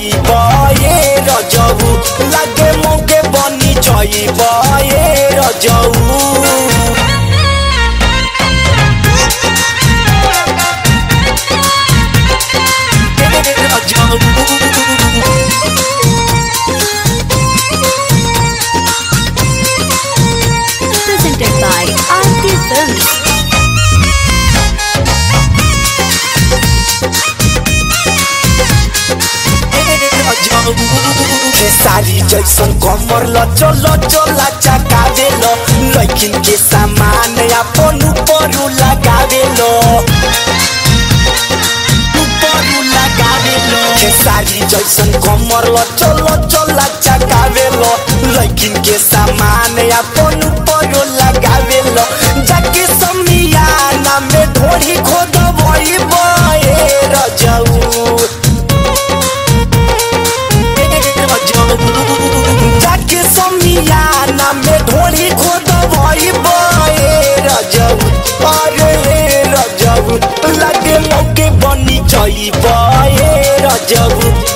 मौके बनी चइब ये रजऊ लागे मौके बनी चइब ये लचो लचकावे लो लैकिन के सामान अपन ऊपर लगावे लो ऊपर लगावे लो खेसारी जैसन कमर लचो लचो लचकावे लो लैकिन के सामान अपन ऊपर लगावे लो जाके समियाना में ढोरी खोद वही बए रजऊ बए रजब।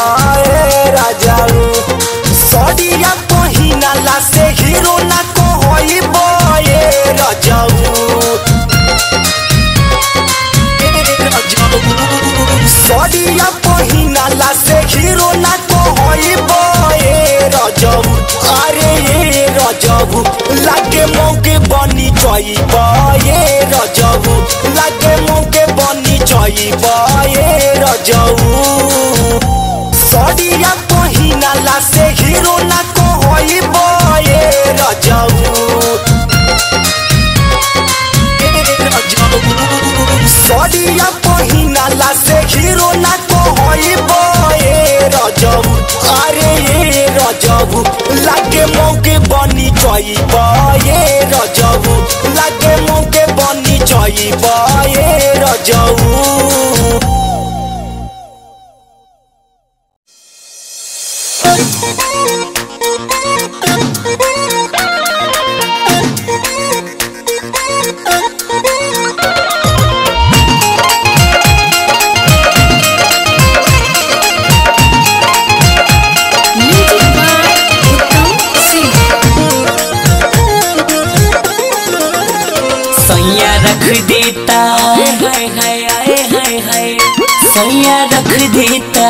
अरे रजब लागे मौके बनी चई बनी लगे मुके बनी चई बए रजब रख देता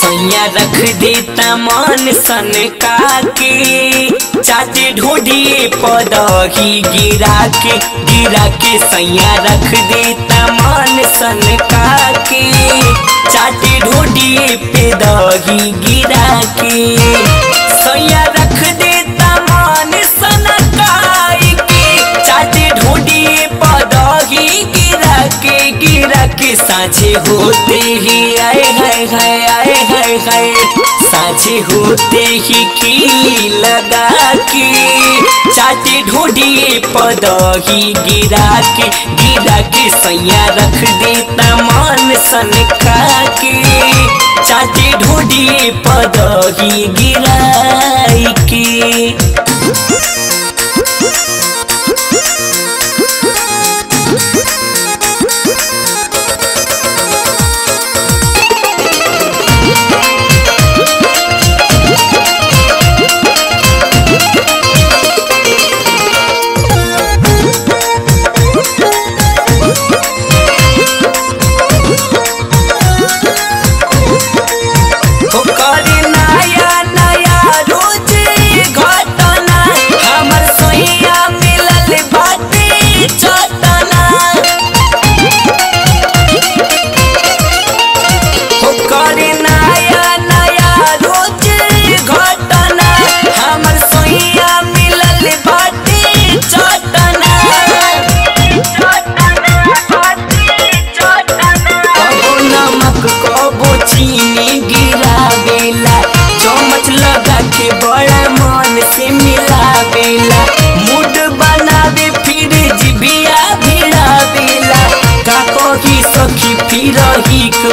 सैया रख देता, मन सन का के चाचे ढोडिए पदही गिरा के गिरा के सैया रख देता, मन सन का के चाटे ढोडिए पे दही गिरा के सैया रख देता, मन सन काई के चाटे ढोडिए पदही के के साझे होते ही आए, हाय हाय, आए, हाय हाय। साझे होते ही की लगा के चाटे ढोडिए पदही गिरा के गिरा के सैया रख देता मन सन खा के। चाटे ढोडिए पदही गिराई के।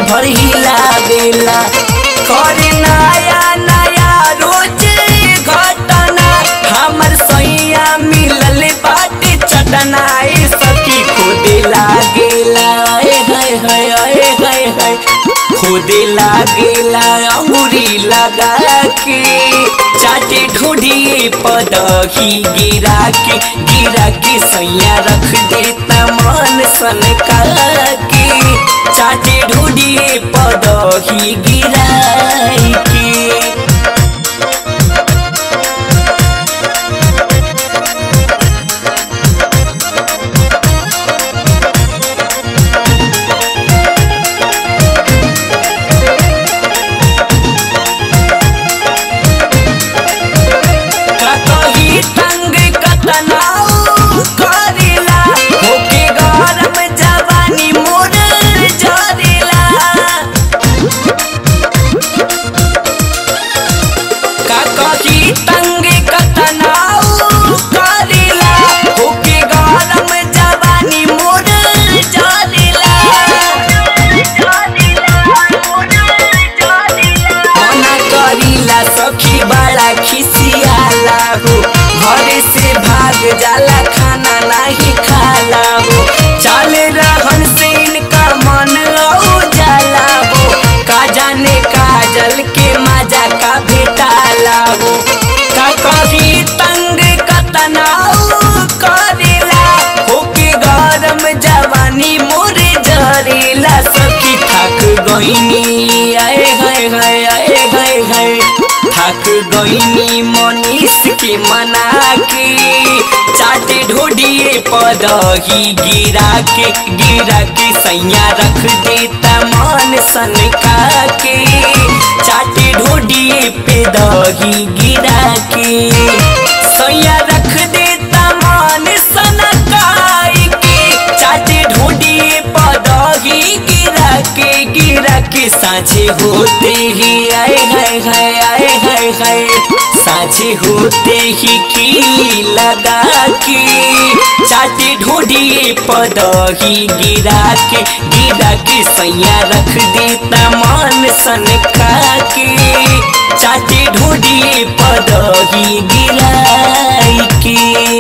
भर हिलावेला करे नया नया रोज घटना। हमर सैया मिलल बाटे चटना सखी खुदे लागेला। हाय हाय हाय हाय हाय लागेला अंगुरी लगा के चाटे ढूंढिए पदही गिरा के गिरा के सैया रख देता, मन सन के साठी ढुडी पदही गिराई जाला खाना नहीं खाला हो चल रहन से इनका मन औ जाला हो का जाने काजल के मज़ा का भेटाला हो का कभी तंग कतनाऊ करेला। होके गरम जवानी मोरे जरेला सखी थक गईनी, आए हाय हाय, आए हाय हाय। थक गईनी मनीष के मना के चाटे ढोडिए पदही गिरा के गिरा के सैया रख देता मन सन का के चाटे ढोडिए पे दही गिरा के सैया रख देता मन सन के चाटे ढूंढिए पदही गिरा के गिरा के साझे होते ही आए, हाय हाय। पीछे होते ही की लगा के चाटे ढूंढिए पदही गिरा के गिरा के सैया रख देता मन सन खा के। चाटे ढूंढिए पदही गिरा के।